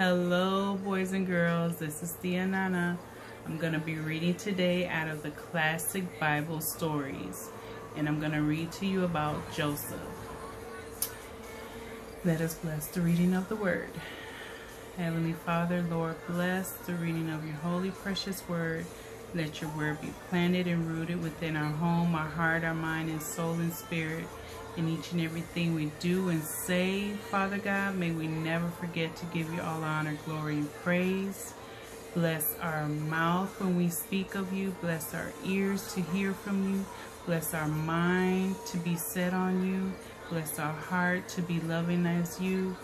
Hello, boys and girls. This is Tia NaNa. I'm going to be reading today out of the Classic Bible Stories, and I'm going to read to you about Joseph. Let us bless the reading of the Word. Heavenly Father, Lord, bless the reading of your holy, precious Word. Let your Word be planted and rooted within our home, our heart, our mind, and soul and spirit in each and everything we do and say, Father God. May we never forget to give you all honor, glory, and praise. Bless our mouth when we speak of you. Bless our ears to hear from you. Bless our mind to be set on you. Bless our heart to be loving as you.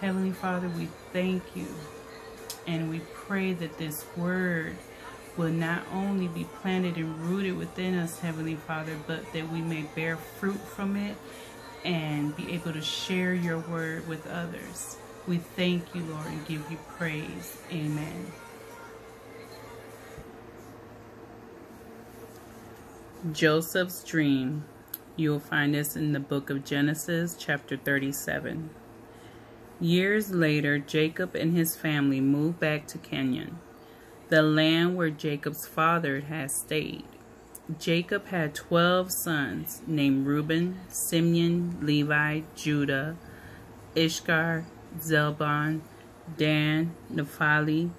Heavenly Father, we thank you and we pray that this word will not only be planted and rooted within us, Heavenly Father, but that we may bear fruit from it and be able to share your word with others. We thank you, Lord, and give you praise. Amen. Joseph's dream. You'll find this in the book of Genesis, chapter 37. Years later, Jacob and his family moved back to Canaan the land where Jacob's father had stayed. Jacob had 12 sons named Reuben, Simeon, Levi, Judah, Issachar, Zebulun, Dan, Naphtali,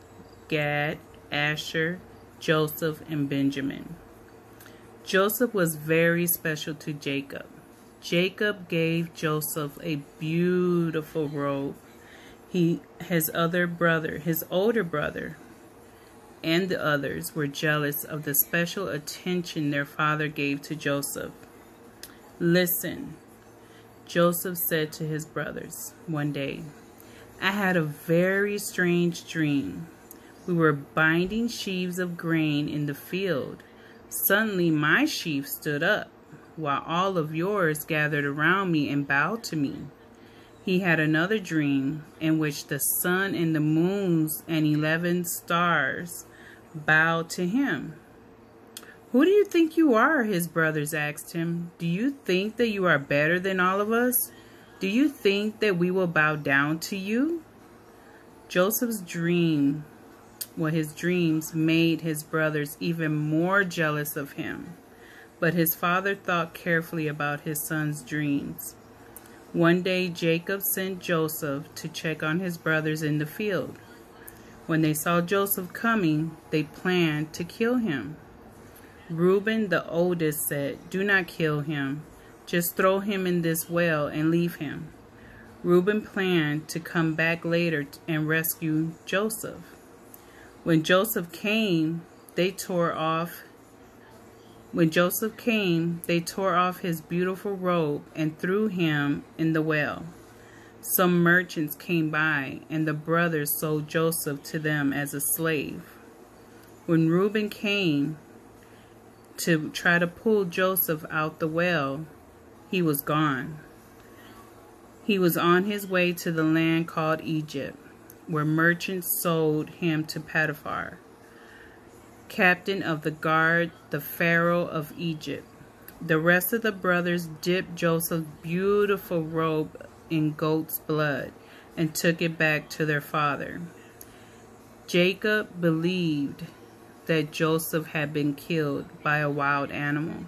Gad, Asher, Joseph, and Benjamin. Joseph was very special to Jacob. Jacob gave Joseph a beautiful robe. He, his other brother, his older brother, and the others were jealous of the special attention their father gave to Joseph. Listen, Joseph said to his brothers one day, I had a very strange dream. We were binding sheaves of grain in the field. Suddenly my sheaf stood up, while all of yours gathered around me and bowed to me. He had another dream in which the sun and the moons and eleven stars bowed to him. Who do you think you are? His brothers asked him. Do you think that you are better than all of us? Do you think that we will bow down to you? Joseph's dream, well, his dreams made his brothers even more jealous of him. But his father thought carefully about his son's dreams. One day, Jacob sent Joseph to check on his brothers in the field. When they saw Joseph coming, they planned to kill him. Reuben, the oldest, said, Do not kill him. Just throw him in this well and leave him. Reuben planned to come back later and rescue Joseph. When Joseph came, they tore off when Joseph came, they tore off his beautiful robe and threw him in the well. Some merchants came by, and the brothers sold Joseph to them as a slave. When Reuben came to try to pull Joseph out the well, he was gone. He was on his way to the land called Egypt, where merchants sold him to Potiphar, captain of the guard, the Pharaoh of Egypt. The rest of the brothers dipped Joseph's beautiful robe in goat's blood and took it back to their father. Jacob believed that Joseph had been killed by a wild animal.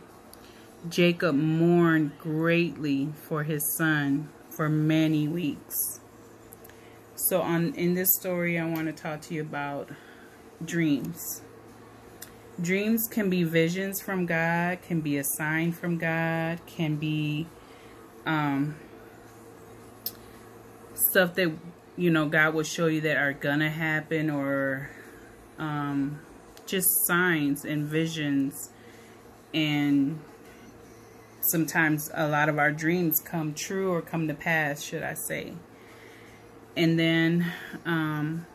Jacob mourned greatly for his son for many weeks. So on in this story I want to talk to you about dreams. Dreams can be visions from God, can be a sign from God, can be um, stuff that you know God will show you that are gonna happen or um, just signs and visions. And sometimes a lot of our dreams come true or come to pass should I say. And then um,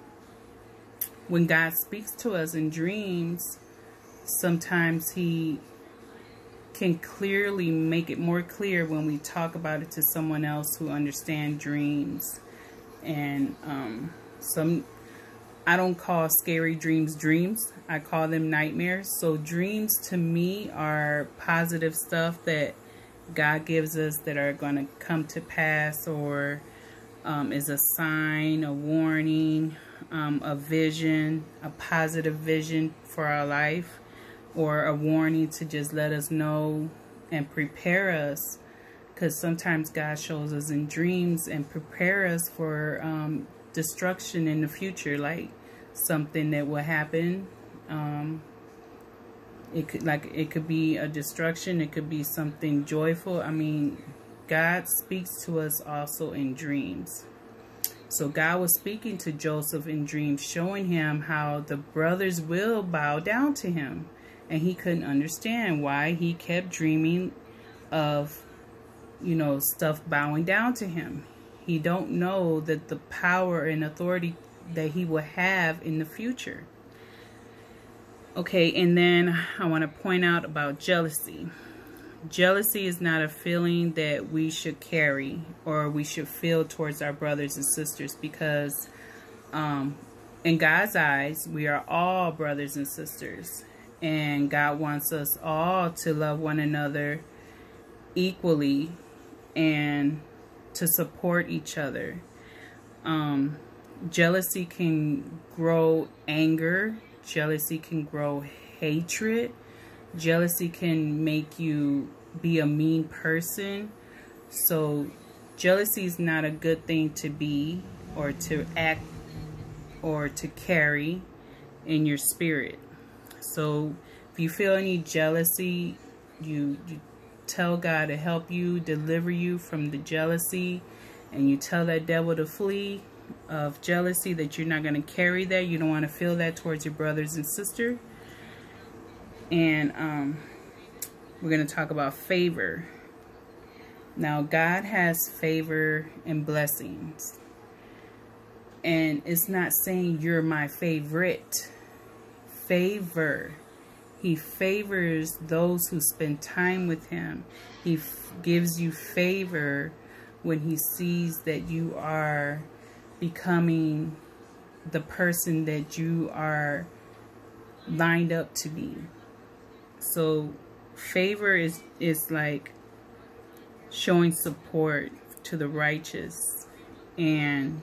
when God speaks to us in dreams sometimes he can clearly make it more clear when we talk about it to someone else who understand dreams. And um, some I don't call scary dreams dreams. I call them nightmares. So dreams to me are positive stuff that God gives us that are going to come to pass or um, is a sign, a warning, um, a vision, a positive vision for our life, or a warning to just let us know and prepare us. Because sometimes God shows us in dreams and prepare us for um, destruction in the future, like something that will happen. Um, it could like it could be a destruction. It could be something joyful. I mean, God speaks to us also in dreams. So God was speaking to Joseph in dreams, showing him how the brothers will bow down to him. And he couldn't understand why he kept dreaming of, you know, stuff bowing down to him. He don't know that the power and authority that he will have in the future. Okay, and then I want to point out about jealousy. Jealousy is not a feeling that we should carry or we should feel towards our brothers and sisters because um, in God's eyes, we are all brothers and sisters. And God wants us all to love one another equally and to support each other. Um, jealousy can grow anger, jealousy can grow hatred jealousy can make you be a mean person. So jealousy is not a good thing to be or to act or to carry in your spirit. So if you feel any jealousy, you, you tell God to help you, deliver you from the jealousy, and you tell that devil to flee of jealousy that you're not going to carry that. You don't want to feel that towards your brothers and sister and um, we're going to talk about favor. Now, God has favor and blessings. And it's not saying you're my favorite. Favor. He favors those who spend time with him. He gives you favor when he sees that you are becoming the person that you are lined up to be. So favor is is like showing support to the righteous and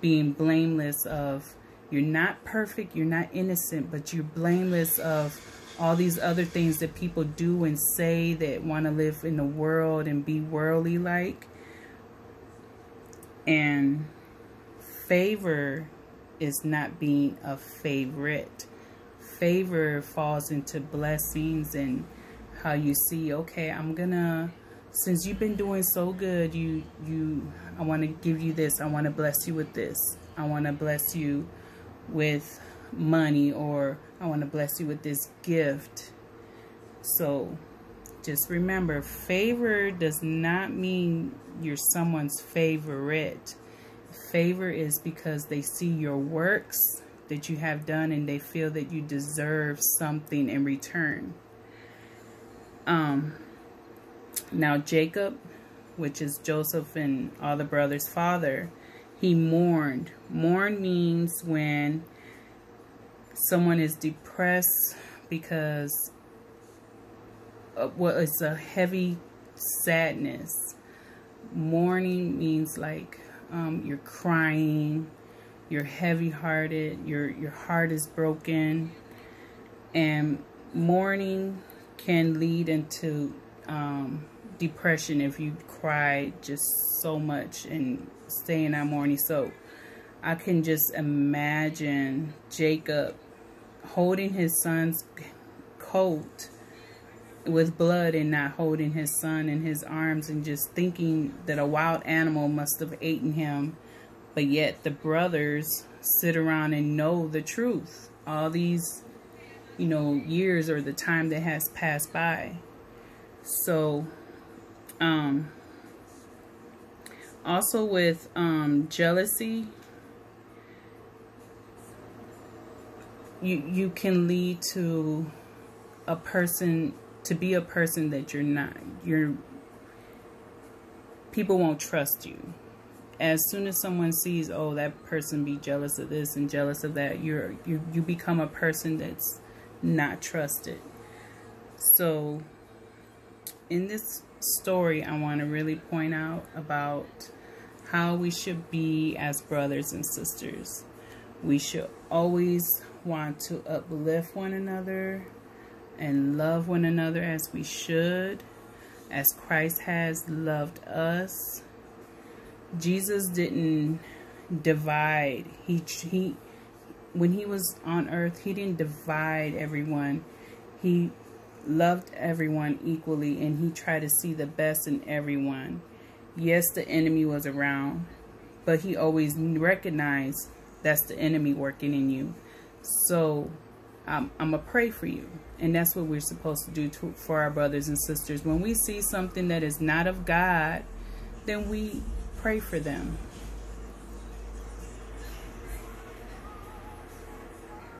being blameless of you're not perfect, you're not innocent, but you're blameless of all these other things that people do and say that want to live in the world and be worldly like. And favor is not being a favorite favor falls into blessings and how you see okay i'm gonna since you've been doing so good you you i want to give you this i want to bless you with this i want to bless you with money or i want to bless you with this gift so just remember favor does not mean you're someone's favorite favor is because they see your works that you have done and they feel that you deserve something in return. Um, now Jacob, which is Joseph and all the brothers' father, he mourned. Mourn means when someone is depressed because of what is a heavy sadness. Mourning means like um, you're crying, you're heavy hearted, your your heart is broken, and mourning can lead into um, depression if you cry just so much and stay in that mourning. So I can just imagine Jacob holding his son's coat with blood and not holding his son in his arms and just thinking that a wild animal must have eaten him but yet the brothers sit around and know the truth. All these, you know, years or the time that has passed by. So, um, also with um, jealousy, you you can lead to a person to be a person that you're not. You're people won't trust you as soon as someone sees, oh, that person be jealous of this and jealous of that, you're you you become a person that's not trusted. So in this story, I want to really point out about how we should be as brothers and sisters. We should always want to uplift one another and love one another as we should, as Christ has loved us. Jesus didn't divide. He he when he was on earth, he didn't divide everyone. He loved everyone equally and he tried to see the best in everyone. Yes, the enemy was around, but he always recognized that's the enemy working in you. So I'm, I'm going to pray for you. And that's what we're supposed to do to, for our brothers and sisters. When we see something that is not of God, then we pray for them.